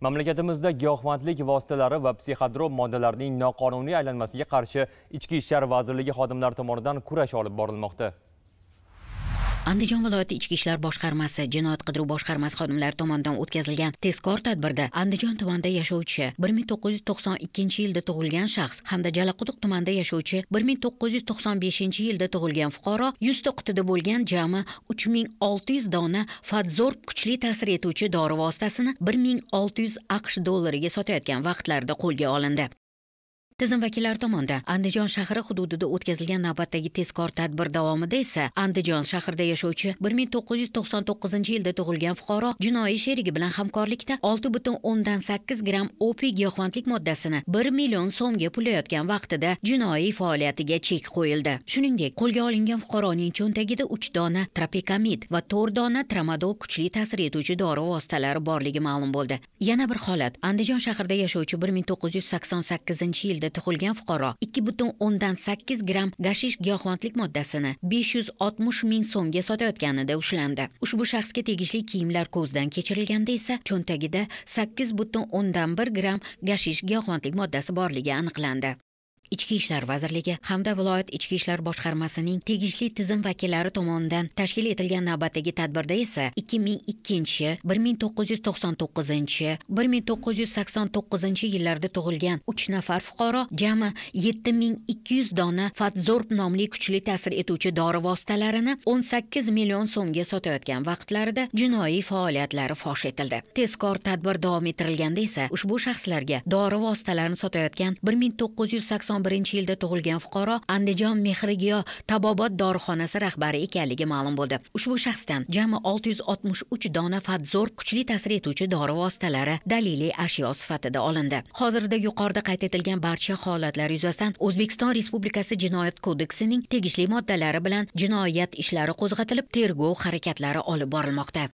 mamlakatimizda giyohvandlik vositalari va psixotrop moddalarning noqonuniy aylanmasiga qarshi ichki ishlar vazirligi xodimlari tomonidan kurash olib borilmoqda. Andijon viloyati ichki ishlar boshqarmasi jinoyat qidiruv boshqarmasi xodimlari tomonidan o'tkazilgan tezkor tadbirda andijon tumanida yashovchi bir ming to'qqiz yuz to'qson ikkinchi yilda tug'ilgan shaxs hamda jalaquduq tumanida yashovchi bir ming to'qqiz yuz to'qson beshinchi yilda tug'ilgan fuqaro yuzta qutida bo'lgan jami uch ming olti yuz dona fadzorb kuchli ta'sir etuvchi dori vositasini bir ming olti yuz aqsh dollariga sotayotgan vaqtlarida qo'lga olindi. Tizim vakillari tomonidan andijon shahri hududida o'tkazilgan navbatdagi tezkor tadbir davomida esa andijon shahrida yashovchi bir ming to'qqiz yuz to'qson to'qqizinchi yilda tug'ilgan fuqaro jinoiy sherigi bilan hamkorlikda olti butun o'ndan sakkiz gramm opiy giyohvandlik moddasini bir million so'mga pullayotgan vaqtida jinoiy faoliyatiga chek qo'yildi. Shuningdek qo'lga olingan fuqaroning cho'ntagida uch dona tropikamid va to'rt dona tramadol kuchli ta'sir etuvchi dori vositalari borligi ma'lum bo'ldi. Yana bir holat andijon shahrida yashovchi bir ming to'qqiz yuz sakson sakkizinchi yilda tug'ilgan fuqaro ikki butun o'ndan sakkiz gramm gashish giyohvandlik moddasini besh yuz oltmish ming so'mga sotayotganida ushlandi. Ushbu shaxsga tegishli kiyimlar ko'zdan kechirilganda esa cho'ntagida sakkiz butun o'ndan bir gramm gashish giyohvandlik moddasi borligi aniqlandi. Ichki ishlar vazirligi hamda viloyat ichki ishlar boshqarmasining tegishli tizim vakillari tomonidan tashkil etilgan navbatdagi tadbirda esa ikki ming ikkinchi bir ming to'qqiz yuz to'qson to'qqizinchi bir ming to'qqiz yuz sakson to'qqizinchi yillarda tug'ilgan uch nafar fuqaro jami yetti ming ikki yuz dona fatzorb nomli kuchli ta'sir etuvchi dori vositalarini o'n sakkiz million so'mga sotayotgan vaqtlarida jinoiy faoliyatlari fosh etildi. Tezkor tadbir davom ettirilganda esa ushbu shaxslarga dori vositalarini sotayotgan bir ming to'qqiz yuz sakson birinchi yilda tug'ilgan fuqaro andijon mehrigiyo tabobot dorixonasi rahbari ekanligi ma'lum bo'ldi. Ushbu shaxsdan jami olti yuz oltmish uch dona fadzor kuchli ta'sir etuvchi dori vositalari daliliy ashyo sifatida olindi. Hozirda yuqorida qayd etilgan barcha holatlar yuzasidan o'zbekiston respublikasi jinoyat kodeksining tegishli moddalari bilan jinoyat ishlari qo'zg'atilib tergov harakatlari olib borilmoqda.